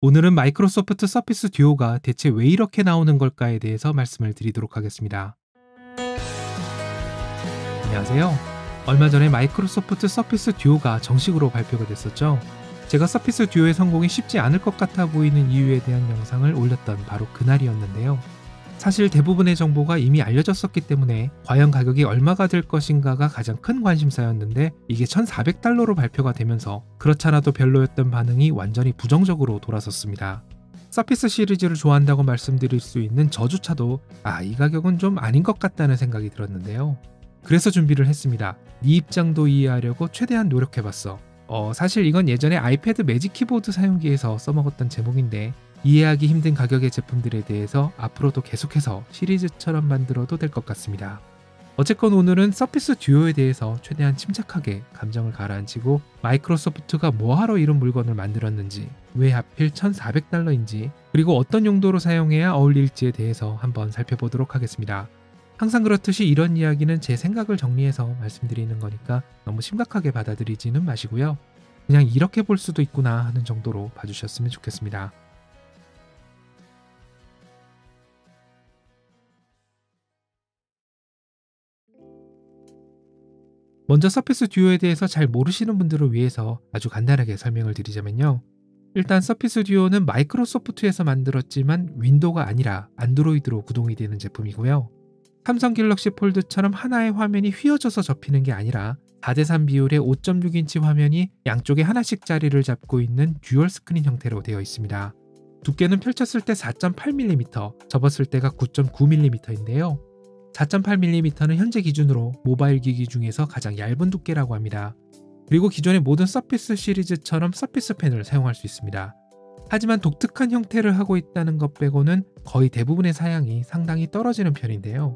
오늘은 마이크로소프트 서피스 듀오가 대체 왜 이렇게 나오는 걸까에 대해서 말씀을 드리도록 하겠습니다. 안녕하세요. 얼마 전에 마이크로소프트 서피스 듀오가 정식으로 발표가 됐었죠. 제가 서피스 듀오의 성공이 쉽지 않을 것 같아 보이는 이유에 대한 영상을 올렸던 바로 그날이었는데요. 사실 대부분의 정보가 이미 알려졌었기 때문에 과연 가격이 얼마가 될 것인가가 가장 큰 관심사였는데 이게 1,400달러로 발표가 되면서 그렇잖아도 별로였던 반응이 완전히 부정적으로 돌아섰습니다. 서피스 시리즈를 좋아한다고 말씀드릴 수 있는 저조차도 아, 이 가격은 좀 아닌 것 같다는 생각이 들었는데요. 그래서 준비를 했습니다. 네 입장도 이해하려고 최대한 노력해봤어. 어, 사실 이건 예전에 아이패드 매직 키보드 사용기에서 써먹었던 제목인데 이해하기 힘든 가격의 제품들에 대해서 앞으로도 계속해서 시리즈처럼 만들어도 될 것 같습니다. 어쨌건 오늘은 서피스 듀오에 대해서 최대한 침착하게 감정을 가라앉히고 마이크로소프트가 뭐하러 이런 물건을 만들었는지 왜 하필 1400달러인지 그리고 어떤 용도로 사용해야 어울릴지에 대해서 한번 살펴보도록 하겠습니다. 항상 그렇듯이 이런 이야기는 제 생각을 정리해서 말씀드리는 거니까 너무 심각하게 받아들이지는 마시고요. 그냥 이렇게 볼 수도 있구나 하는 정도로 봐주셨으면 좋겠습니다. 먼저 서피스 듀오에 대해서 잘 모르시는 분들을 위해서 아주 간단하게 설명을 드리자면요. 일단 서피스 듀오는 마이크로소프트에서 만들었지만 윈도우가 아니라 안드로이드로 구동이 되는 제품이고요. 삼성 갤럭시 폴드처럼 하나의 화면이 휘어져서 접히는 게 아니라 4대3 비율의 5.6인치 화면이 양쪽에 하나씩 자리를 잡고 있는 dual screen 형태로 되어 있습니다. 두께는 펼쳤을 때 4.8mm, 접었을 때가 9.9mm인데요. 4.8mm는 현재 기준으로 모바일 기기 중에서 가장 얇은 두께라고 합니다. 그리고 기존의 모든 서피스 시리즈처럼 서피스 펜을 사용할 수 있습니다. 하지만 독특한 형태를 하고 있다는 것 빼고는 거의 대부분의 사양이 상당히 떨어지는 편인데요.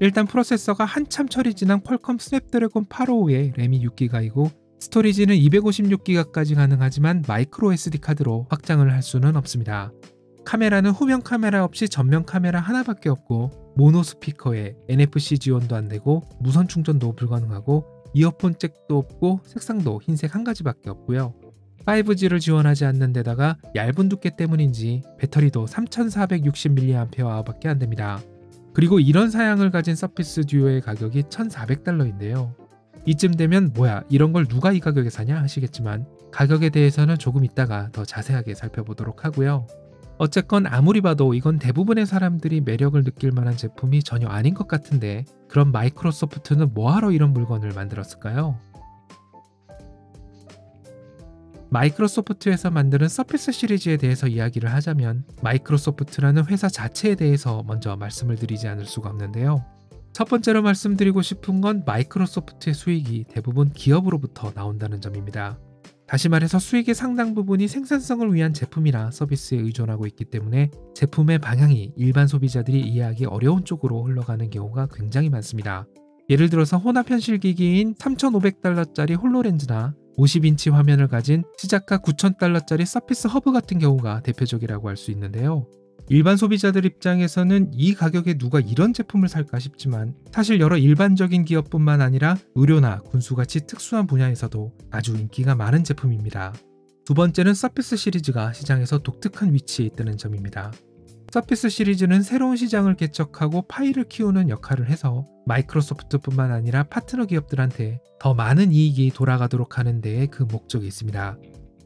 일단 프로세서가 한참 철이 지난 퀄컴 스냅드래곤 855에 램이 6기가이고 storage는 256기가까지 가능하지만 micro SD 카드로 확장을 할 수는 없습니다. 카메라는 후면 카메라 없이 전면 카메라 하나밖에 없고 모노 스피커에 NFC 지원도 안 되고 무선 충전도 불가능하고 이어폰 잭도 없고 색상도 흰색 한 가지밖에 없고요. 5G를 지원하지 않는 데다가 얇은 두께 때문인지 배터리도 3460mAh밖에 안 됩니다. 그리고 이런 사양을 가진 서피스 듀오의 가격이 1,400달러인데요. 이쯤 되면 뭐야 이런 걸 누가 이 가격에 사냐 하시겠지만 가격에 대해서는 조금 이따가 더 자세하게 살펴보도록 하고요. 어쨌건 아무리 봐도 이건 대부분의 사람들이 매력을 느낄 만한 제품이 전혀 아닌 것 같은데 그럼 마이크로소프트는 뭐하러 이런 물건을 만들었을까요? 마이크로소프트에서 만드는 서피스 시리즈에 대해서 이야기를 하자면 마이크로소프트라는 회사 자체에 대해서 먼저 말씀을 드리지 않을 수가 없는데요. 첫 번째로 말씀드리고 싶은 건 마이크로소프트의 수익이 대부분 기업으로부터 나온다는 점입니다. 다시 말해서 수익의 상당 부분이 생산성을 위한 제품이나 서비스에 의존하고 있기 때문에 제품의 방향이 일반 소비자들이 이해하기 어려운 쪽으로 흘러가는 경우가 굉장히 많습니다. 예를 들어서 혼합 현실 기기인 3,500달러짜리 홀로렌즈나 50인치 화면을 가진 시작가 9,000달러짜리 서피스 허브 같은 경우가 대표적이라고 할 수 있는데요. 일반 소비자들 입장에서는 이 가격에 누가 이런 제품을 살까 싶지만 사실 여러 일반적인 기업뿐만 아니라 의료나 군수같이 특수한 분야에서도 아주 인기가 많은 제품입니다. 두 번째는 서피스 시리즈가 시장에서 독특한 위치에 있다는 점입니다. 서피스 시리즈는 새로운 시장을 개척하고 파일을 키우는 역할을 해서 마이크로소프트뿐만 아니라 파트너 기업들한테 더 많은 이익이 돌아가도록 하는 데에 그 목적이 있습니다.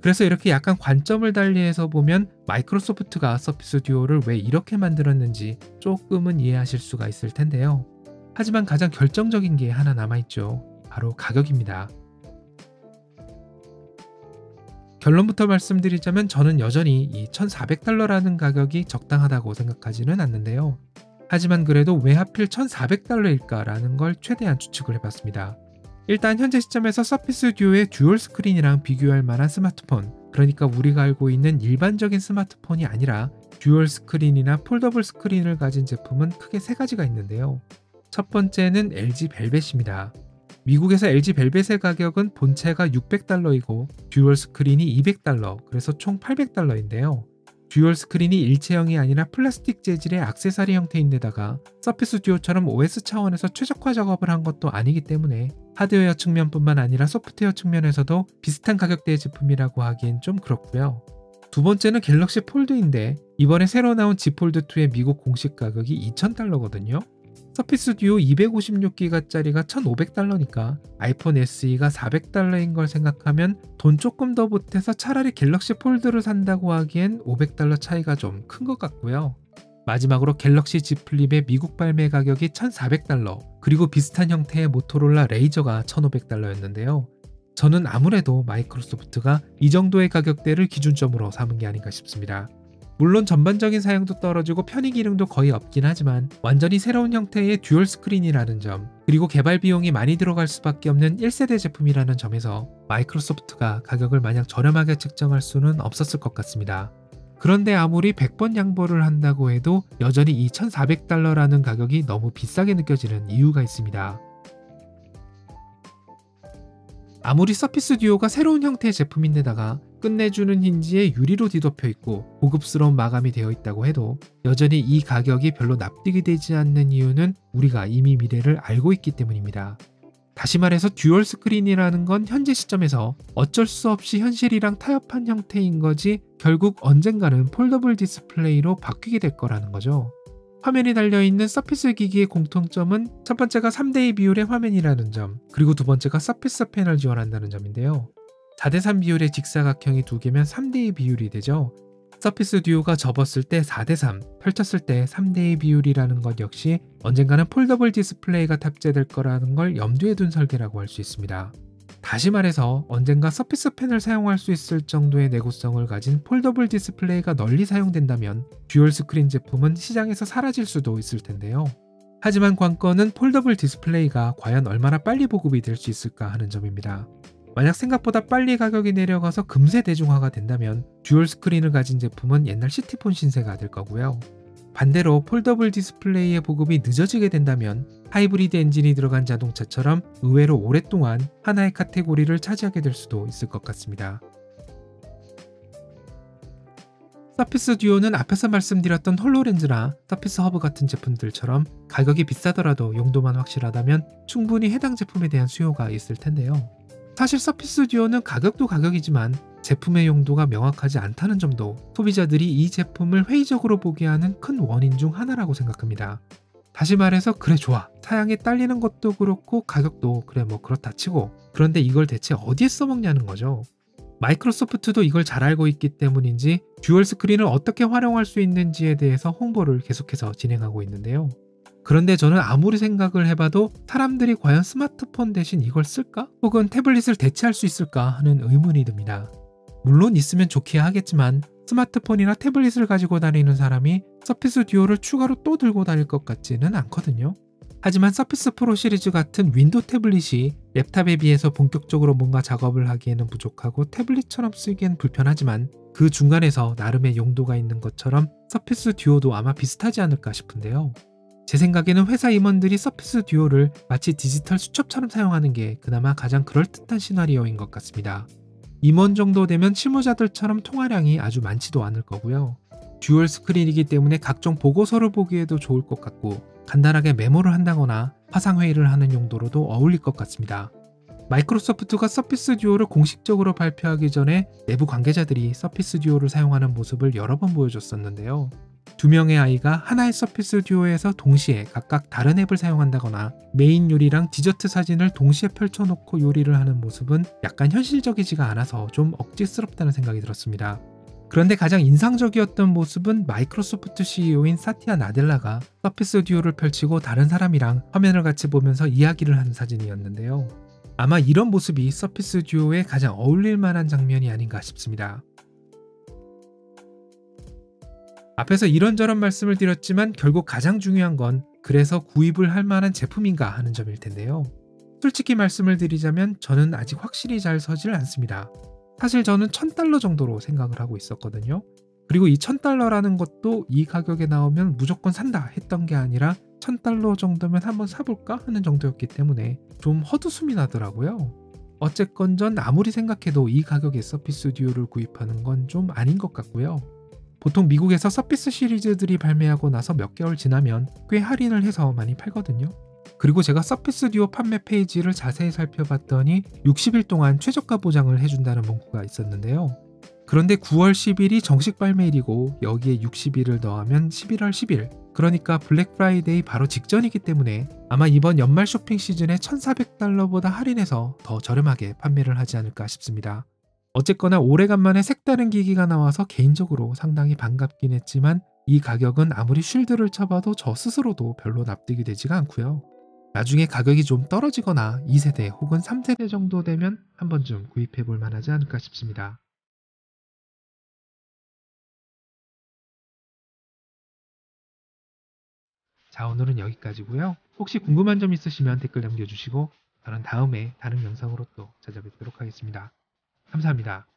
그래서 이렇게 약간 관점을 달리해서 보면 마이크로소프트가 서피스 듀오를 왜 이렇게 만들었는지 조금은 이해하실 수가 있을 텐데요. 하지만 가장 결정적인 게 하나 남아있죠. 바로 가격입니다. 결론부터 말씀드리자면 저는 여전히 이 1400달러라는 가격이 적당하다고 생각하지는 않는데요. 하지만 그래도 왜 하필 1400달러일까라는 걸 최대한 추측을 해봤습니다. 일단 현재 시점에서 서피스 듀오의 dual screen이랑 비교할 만한 스마트폰, 그러니까 우리가 알고 있는 일반적인 스마트폰이 아니라 dual screen이나 foldable screen을 가진 제품은 크게 세 가지가 있는데요. 첫 번째는 LG 벨벳입니다. 미국에서 LG 벨벳의 가격은 본체가 600달러이고 dual screen이 200달러, 그래서 총 800달러인데요. dual screen이 일체형이 아니라 플라스틱 재질의 악세사리 형태인데다가 서피스 듀오처럼 OS 차원에서 최적화 작업을 한 것도 아니기 때문에 하드웨어 측면뿐만 아니라 소프트웨어 측면에서도 비슷한 가격대의 제품이라고 하기엔 좀 그렇고요. 두 번째는 갤럭시 폴드인데 이번에 새로 나온 Z 폴드 2의 미국 공식 가격이 2,000달러거든요. 서피스 듀오 256기가짜리가 1,500달러니까 아이폰 SE가 400달러인 걸 생각하면 돈 조금 더 보태서 차라리 갤럭시 폴드를 산다고 하기엔 500달러 차이가 좀 큰 것 같고요. 마지막으로 갤럭시 Z 플립의 미국 발매 가격이 1,400달러, 그리고 비슷한 형태의 모토롤라 레이저가 1,500달러였는데요. 저는 아무래도 Microsoft가 이 정도의 가격대를 기준점으로 삼은 게 아닌가 싶습니다. 물론 전반적인 사양도 떨어지고 편의 기능도 거의 없긴 하지만 완전히 새로운 형태의 dual screen이라는 점 그리고 개발 비용이 많이 들어갈 수밖에 없는 1세대 제품이라는 점에서 Microsoft가 가격을 마냥 저렴하게 측정할 수는 없었을 것 같습니다. 그런데 아무리 100번 양보를 한다고 해도 여전히 2,400달러라는 가격이 너무 비싸게 느껴지는 이유가 있습니다. 아무리 Surface Duo가 새로운 형태의 제품인데다가 끝내주는 힌지에 유리로 뒤덮여 있고 고급스러운 마감이 되어 있다고 해도 여전히 이 가격이 별로 납득이 되지 않는 이유는 우리가 이미 미래를 알고 있기 때문입니다. 다시 말해서 dual screen이라는 건 현재 시점에서 어쩔 수 없이 현실이랑 타협한 형태인 거지 결국 언젠가는 foldable display로 바뀌게 될 거라는 거죠. 화면이 달려있는 Surface 기기의 공통점은 첫 번째가 3대2 비율의 화면이라는 점, 그리고 두 번째가 Surface Pen을 지원한다는 점인데요. 4대3 비율의 직사각형이 두 개면 3대2 비율이 되죠. Surface Duo가 접었을 때 4대3, 펼쳤을 때 3대2 비율이라는 것 역시 언젠가는 foldable display가 탑재될 거라는 걸 염두에 둔 설계라고 할 수 있습니다. 다시 말해서 언젠가 Surface Pen을 사용할 수 있을 정도의 내구성을 가진 foldable display가 널리 사용된다면 dual screen 제품은 시장에서 사라질 수도 있을 텐데요. 하지만 관건은 foldable display가 과연 얼마나 빨리 보급이 될 수 있을까 하는 점입니다. 만약 생각보다 빨리 가격이 내려가서 금세 대중화가 된다면 dual screen을 가진 제품은 옛날 시티폰 신세가 될 거고요. 반대로 foldable display의 보급이 늦어지게 된다면 하이브리드 엔진이 들어간 자동차처럼 의외로 오랫동안 하나의 카테고리를 차지하게 될 수도 있을 것 같습니다. Surface Duo는 앞에서 말씀드렸던 HoloLens나 Surface Hub 같은 제품들처럼 가격이 비싸더라도 용도만 확실하다면 충분히 해당 제품에 대한 수요가 있을 텐데요. 사실 Surface Duo는 가격도 가격이지만 제품의 용도가 명확하지 않다는 점도 소비자들이 이 제품을 회의적으로 보게 하는 큰 원인 중 하나라고 생각합니다. 다시 말해서 그래 좋아 사양이 딸리는 것도 그렇고 가격도 그래 뭐 그렇다 치고 그런데 이걸 대체 어디에 써먹냐는 거죠. Microsoft도 이걸 잘 알고 있기 때문인지 dual screen을 어떻게 활용할 수 있는지에 대해서 홍보를 계속해서 진행하고 있는데요. 그런데 저는 아무리 생각을 해봐도 사람들이 과연 스마트폰 대신 이걸 쓸까? 혹은 태블릿을 대체할 수 있을까 하는 의문이 듭니다. 물론 있으면 좋기야 하겠지만 스마트폰이나 태블릿을 가지고 다니는 사람이 Surface Duo를 추가로 또 들고 다닐 것 같지는 않거든요. 하지만 Surface Pro 시리즈 같은 윈도 태블릿이 랩탑에 비해서 본격적으로 뭔가 작업을 하기에는 부족하고 태블릿처럼 쓰기엔 불편하지만 그 중간에서 나름의 용도가 있는 것처럼 Surface Duo도 아마 비슷하지 않을까 싶은데요. 제 생각에는 회사 임원들이 Surface Duo를 마치 디지털 수첩처럼 사용하는 게 그나마 가장 그럴듯한 시나리오인 것 같습니다. 임원 정도 되면 실무자들처럼 통화량이 아주 많지도 않을 거고요. dual screen이기 때문에 각종 보고서를 보기에도 좋을 것 같고 간단하게 메모를 한다거나 화상회의를 하는 용도로도 어울릴 것 같습니다. Microsoft가 Surface Duo를 공식적으로 발표하기 전에 내부 관계자들이 Surface Duo를 사용하는 모습을 여러 번 보여줬었는데요. 두 명의 아이가 하나의 Surface Duo에서 동시에 각각 다른 앱을 사용한다거나 메인 요리랑 디저트 사진을 동시에 펼쳐놓고 요리를 하는 모습은 약간 현실적이지가 않아서 좀 억지스럽다는 생각이 들었습니다. 그런데 가장 인상적이었던 모습은 마이크로소프트 CEO인 사티아 나델라가 서피스 듀오를 펼치고 다른 사람이랑 화면을 같이 보면서 이야기를 하는 사진이었는데요. 아마 이런 모습이 서피스 듀오에 가장 어울릴 만한 장면이 아닌가 싶습니다. 앞에서 이런저런 말씀을 드렸지만 결국 가장 중요한 건 그래서 구입을 할 만한 제품인가 하는 점일 텐데요. 솔직히 말씀을 드리자면 저는 아직 확실히 잘 서질 않습니다. 사실 저는 1000달러 정도로 생각을 하고 있었거든요. 그리고 이 1000달러라는 것도 이 가격에 나오면 무조건 산다 했던 게 아니라 1000달러 정도면 한번 사볼까 하는 정도였기 때문에 좀 헛웃음이 나더라고요. 어쨌건 전 아무리 생각해도 이 가격에 Surface Duo를 구입하는 건 좀 아닌 것 같고요. 보통 미국에서 Surface 시리즈들이 발매하고 나서 몇 개월 지나면 꽤 할인을 해서 많이 팔거든요. 그리고 제가 Surface Duo 판매 페이지를 자세히 살펴봤더니 60일 동안 최저가 보장을 해준다는 문구가 있었는데요. 그런데 9월 10일이 정식 발매일이고 여기에 60일을 더하면 11월 10일. 그러니까 블랙 프라이데이 바로 직전이기 때문에 아마 이번 연말 쇼핑 시즌에 1,400달러보다 할인해서 더 저렴하게 판매를 하지 않을까 싶습니다. 어쨌거나 오래간만에 색다른 기기가 나와서 개인적으로 상당히 반갑긴 했지만 이 가격은 아무리 shield를 쳐봐도 저 스스로도 별로 납득이 되지가 않고요. 나중에 가격이 좀 떨어지거나 2세대 혹은 3세대 정도 되면 한 번쯤 구입해 볼 만하지 않을까 싶습니다. 자, 오늘은 여기까지고요. 혹시 궁금한 점 있으시면 댓글 남겨주시고 저는 다음에 다른 영상으로 또 찾아뵙도록 하겠습니다. 감사합니다.